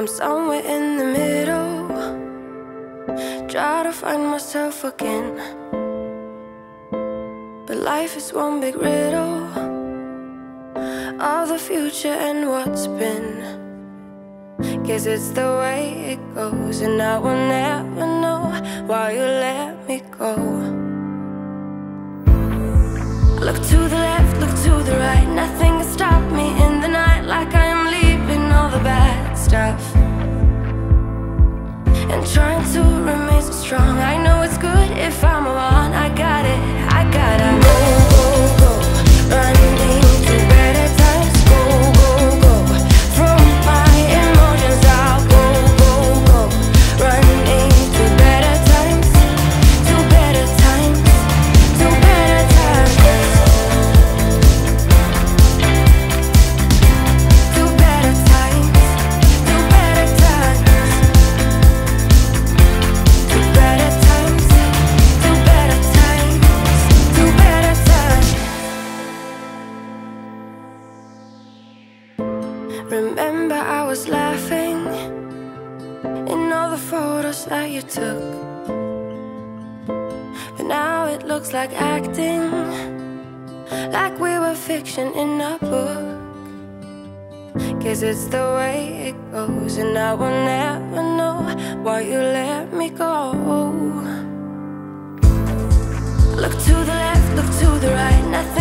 I'm somewhere in the middle. Try to find myself again. But life is one big riddle of the future and what's been. Guess it's the way it goes, and I will never know why you let me go. Look to the left, Remember, I was laughing in all the photos that you took, but now it looks like acting, like we were fiction in a book. Cause it's the way it goes, and I will never know why you let me go. Look to the left, look to the right, nothing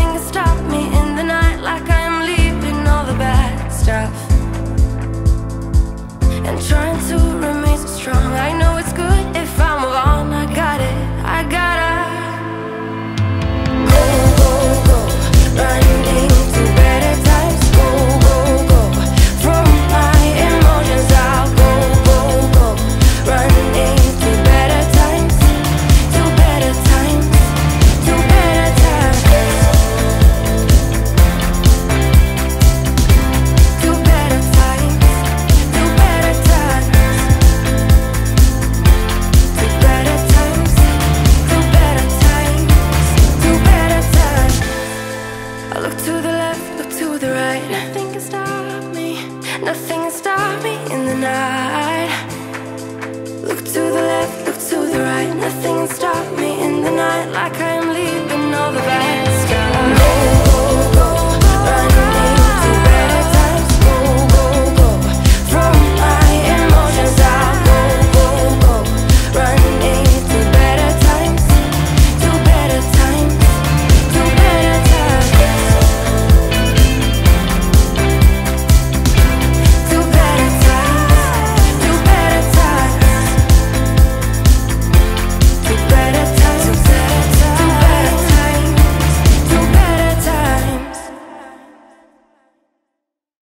the right. Nothing can stop me. Nothing can stop me in the night.